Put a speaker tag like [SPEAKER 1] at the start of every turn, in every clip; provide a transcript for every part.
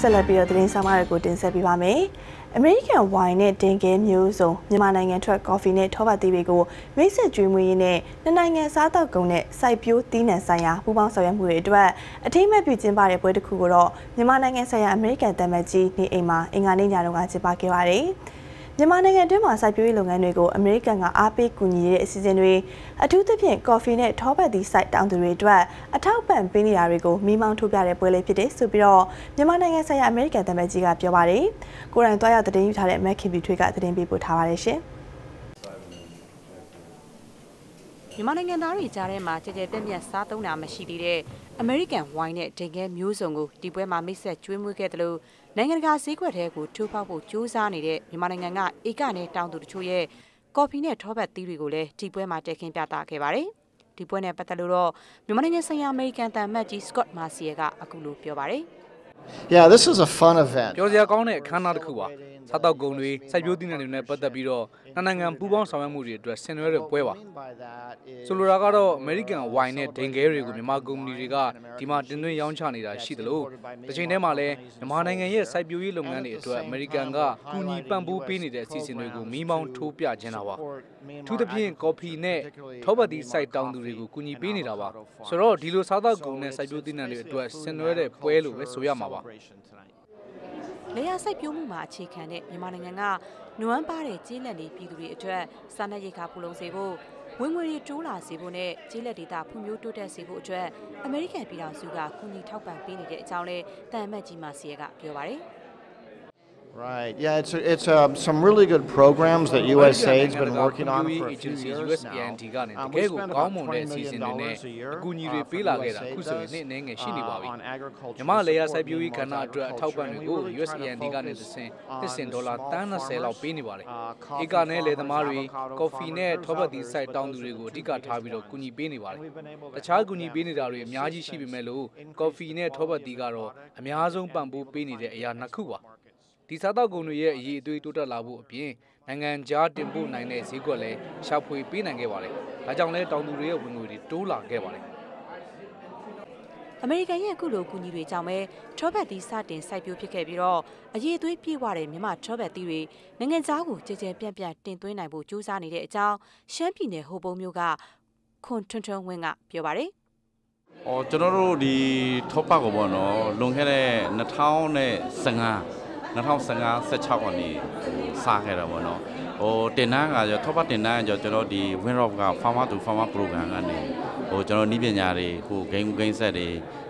[SPEAKER 1] ဆက်လက်ပြီးတော့သတင်းဆောင်မတွေကိုတင်ဆက်ပေးပါမယ်။ American wine နဲ့တင်ကဲမျိုးစုံမြန်မာနိုင်ငံထွက် coffee နဲ့ထောပတ်သီးတွေကိုမိတ်ဆက်ကျွေးမွေးရင်းနဲ့နှစ်နိုင်ငံစားတောက်ကုန်နဲ့စိုက်ပျိုးသီးနှံဆိုင်ရာပူးပေါင်းဆောင်ရွက်မှုတွေအတွက်အထိမ့်မဲ့ပြုကျင်းပတဲ့ပွဲတစ်ခုကိုတော့မြန်မာနိုင်ငံဆိုင်ရာ American တမန်ကြီးနေအိမ်မှာအင်္ဂါနေ့ညတုန်းကကျင်းပခဲ့ပါတယ်။ မြန်မာနိုင်ငံအတွင်းမှာစိုက်ပျိုးရေးလုပ်ငန်းတွေကိုအမေရိကန်ကအားပေးကူညီတဲ့အစီအစဉ်တွေအထူးသဖြင့်ကော်ဖီနဲ့ထောပတ်သီးစိုက်တောင်သူတွေအတွက်အထောက်ပံ့ပေးနေတာတွေကိုမိမောင်းထုတ်ပြတဲ့ပွဲလေးဖြစ်တယ်ဆိုပြီးတော့မြန်မာနိုင်ငံဆိုင်ရာအမေရိကန်သမ္မတကြီးကပြောပါတယ်။ကိုယ်တိုင်တွားရောက်သတင်းယူထားတဲ့မက်ခင်ဘီထွေးကသတင်းပေးပို့ထားပါတယ်ရှင်။
[SPEAKER 2] မြန်မာနိုင်ငံသားတွေကြားထဲမှာကြကြပြက်ပြက်စားသုံးတာမရှိသေးတဲ့အမေရိကန်ဝိုင်းနဲ့ဒိန်ခဲမျိုးစုံကိုဒီပွဲမှာမိတ်ဆက်ကျွေးမွေးခဲ့တယ်လို့ နိုင်ငံတကာဈေးကွက်ထဲကိုထိုးဖောက်ဖို့ကြိုးစားနေတဲ့မြန်မာနိုင်ငံကဧကနဲ့တောင်သူတချို့ရဲ့ကော်ဖီနဲ့ထောပတ်သီးတွေကိုလည်းဒီပွဲမှာတက်ခင်းပြသခဲ့ပါတယ်။ဒီပွဲနဲ့ပတ်သက်လို့တော့မြန်မာနိုင်ငံဆိုင်ရာအမေရိကန်တန်မတ်ကြီး Scott Marciel ကအခုလိုပြောပါတယ်။
[SPEAKER 3] Yeah, this is a fun event.
[SPEAKER 4] ပျော်စရာကောင်းတဲ့အခမ်းအနားတစ်ခုပါ။စားတောက်ကုန်တွေစိုက်ပျိုးသီးနှံတွေနဲ့ပတ်သက်ပြီးတော့နှစ်နိုင်ငံပူးပေါင်းဆောင်ရွက်မှုတွေအတွက်ဆင်နွှဲတဲ့ပွဲပါ။ဆိုလိုတာကတော့ American wine နဲ့ဒိန်ခဲတွေကိုမြန်မာကုမ္ပဏီတွေကဒီမှာတင်သွင်းရောင်းချနေတာရှိသလိုတစ်ချိန်တည်းမှာလည်းမြန်မာနိုင်ငံရဲ့စိုက်ပျိုးရေးလုပ်ငန်းတွေအတွက် American ကကူညီပံ့ပိုးပေးနေတဲ့အစီအစဉ်တွေကိုမီးမောင်းထိုးပြခြင်းတာပါ။ထူးသဖြင့်ကော်ဖီနဲ့ထောပတ်သီးစိုက်တောင်သူတွေကိုကူညီပေးနေတာပါ။ဆိုတော့ဒီလိုစားသောက်ကုန်နဲ့စိုက်ပျိုးသီးနှံတွေအတွက်ဆင်နွှဲတဲ့ပွဲလို့ပဲဆိုရမှာပါ။
[SPEAKER 2] လေယာစိုက်ပျိုးမှုမှာအခြေခံတဲ့မြန်မာနိုင်ငံကနွမ်းပါတဲ့ကျေးလက်နေပြည်သူတွေအတွက်စားနပ်ရိက္ခာပူလုံစေဖို့ဝင်ငွေတွေတိုးလာစေဖို့နဲ့ကျေးလက်ဒေသဖွံ့ဖြိုးတိုးတက်စေဖို့အတွက်အမေရိကန်ပြည်ထောင်စုကကူညီထောက်ပံ့ပေးနေတဲ့အကြောင်းလဲတန်အမတ်ကြီးမာစီယာကပြောပါတယ်။
[SPEAKER 3] Right. Yeah, it's it's um, some really good programs that USAID's been working on for a few years now.
[SPEAKER 4] တကယ်ကိုကောင်းမွန်တဲ့အစီအစဉ်တွေနဲ့အကူအညီတွေပေးလာခဲ့တာအခုဆိုရင်နှစ်ငယ်ရှိနေပါပြီ။မြမလေယာစိုက်ပျိုးရေးကဏ္ဍအတွက်အထောက်ပံ့တွေကို USAID ကနေသစဉ်တစ်စင်ဒေါ်လာတန်း20လောက်ပေးနေပါတယ်။ဧကနဲ့လယ်သမားတွေကော်ဖီနဲ့ထောပတ်သီးစိုက်တောင်းသူတွေကိုအဓိကထားပြီးတော့ကူညီပေးနေပါတယ်။တခြားကူညီပေးနေတာတွေအများကြီးရှိပေမဲ့လို့ကော်ဖီနဲ့ထောပတ်သီးကတော့အများဆုံးပံ့ပိုးပေးနေတဲ့အရာနှစ်ခုပါ။ ဒီစားတောက်ကုန်တွေရဲ့အရေးအသွေးတိုးတက်လာဖို့အပြင်နိုင်ငံခြားတင်ပို့နိုင်တဲ့ဈေးကွက်လည်းရှာဖွေပေးနိုင်ခဲ့ပါတယ်။ဒါကြောင့်လည်းတောင်သူတွေရဲ့ဝင်ငွေတွေတိုးလာခဲ့ပါတယ်။
[SPEAKER 2] အမေရိကန်ရဲ့အခုလိုကူညီတွေကြောင့်ပဲထရောဘတ်သီးစတင်စိုက်ပျိုးဖြစ်ခဲ့ပြီးတော့အရေးအသွေးပြည့်ဝတဲ့မြမထရောဘတ်သီးတွေနိုင်ငံခြားကိုကြည်ကြဲပြန့်ပြန့်တင်သွင်းနိုင်ဖို့ကြိုးစားနေတဲ့အကြောင်းရှမ်းပြည်နယ်ဟိုပုံမြို့ကခွန်ထွန်းထွန်းဝင်းကပြောပါတယ်။
[SPEAKER 5] အော်ကျွန်တော်တို့ဒီထောပတ်ကိုပေါ့နော်လွန်ခဲ့တဲ့2015 2015 16ကနေစခဲ့တာပေါ့နော်ဟိုတင်နန်းကကျော် top up တင်နန်းကကျော်ကျွန်တော်ဒီ win rock က farmer to farmer program ကနေဟိုကျွန်တော်နီးပညာတွေဟို game game set တွေ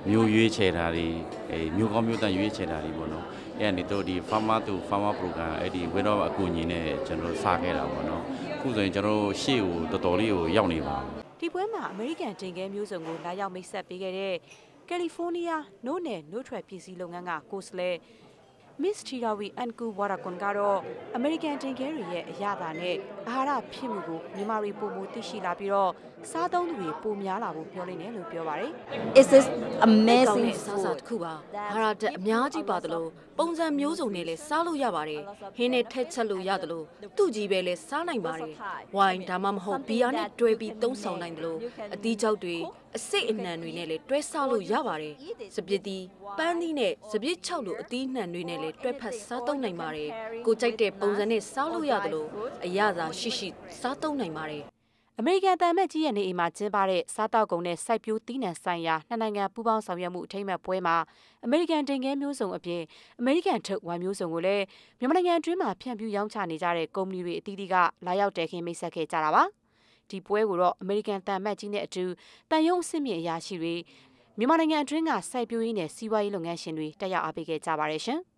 [SPEAKER 5] မျိုးရွေးချယ်တာတွေအဲမျိုးကောင်းမျိုးတန်ရွေးချယ်တာတွေပေါ့နော်အဲ့ကနေတော့ဒီ farmer to farmer program အဲ့ဒီ win rock အကူအညီနဲ့ကျွန်တော်စခဲ့တာပေါ့နော်အခုဆိုရင်ကျွန်တော်ရှေ့ကိုတော်တော်လေးကိုရောက်နေပါ
[SPEAKER 2] ဒီပွဲမှာအမေရိကန်တင်ကဲမျိုးစုံကိုလာရောက်မိတ်ဆက်ပေးခဲ့တဲ့ကယ်လီဖိုးနီးယားနို့နယ်နို့ထွက်ပစ္စည်းလုပ်ငန်းကကိုစလဲ Miss Chirawi Anku Warakon ကတော့ American တင်ခဲတွေရဲ့အရသာနဲ့အာဟာရဖြစ်မှုကိုမြန်မာတွေပုံမူသိရှိလာပြီးတော့စားသုံးသူတွေပိုများလာဖို့ပြောနေတယ်လို့ပြောပါတယ်။
[SPEAKER 6] Is this amazing စားစားတစ်ခုပါ။ဟာရတက်အများကြီးပါတယ်လို့ပုံစံမျိုးစုံနဲ့လည်းစားလို့ရပါတယ်။ဟင်းနဲ့ထက်ချက်လို့ရတယ်လို့သူ့ကြီးပဲလည်းစားနိုင်ပါတယ်။ဝိုင်းဒါမှမဟုတ်ဘီယာနဲ့တွဲပြီးသုံးဆောင်နိုင်တယ်လို့အသီးကြောက်တွေအစိတ်အနှံတွေနဲ့လည်းတွဲစားလို့ရပါတယ်။စပစ်တီပန်းသီးနဲ့စပစ်ချောက်လိုအသီးနှံတွေနဲ့လည်းတွဲဖက်စားသုံးနိုင်ပါတယ်။ကိုကြိုက်တဲ့ပုံစံနဲ့စားလို့ရတယ်လို့အရသာရှိရှိစားသုံးနိုင်ပါတယ်
[SPEAKER 2] အမေရိကန်တန်မတ်ကြီးရဲ့နေအိမ်မှာကျင်းပတဲ့စားတောက်ကုန်နဲ့စိုက်ပျိုးသီးနှံဆိုင်ရာနှစ်နိုင်ငံပူးပေါင်းဆောင်ရွက်မှုအထိမ်းအမှတ်ပွဲမှာအမေရိကန်တင်ကဲမျိုးစုံအပြင်အမေရိကန်ထုတ်ဝိုင်မျိုးစုံကိုလည်းမြန်မာနိုင်ငံအတွင်းမှာဖြန့်ဖြူးရောင်းချနေကြတဲ့ကုမ္ပဏီတွေအသီးသီးကလာရောက်တဲခင်မိတ်ဆက်ခဲ့ကြတာပါ ဒီပွဲကိုတော့အမေရိကန်တန်မတ်ကြီးနဲ့အတူတန်ယုံအဆင့်မြင့်အရာရှိတွေမြန်မာနိုင်ငံအတွင်းကစိုက်ပျိုးရေးနဲ့စီးပွားရေးလုပ်ငန်းရှင်တွေတက်ရောက်အားပေးခဲ့ကြပါတယ်ရှင်။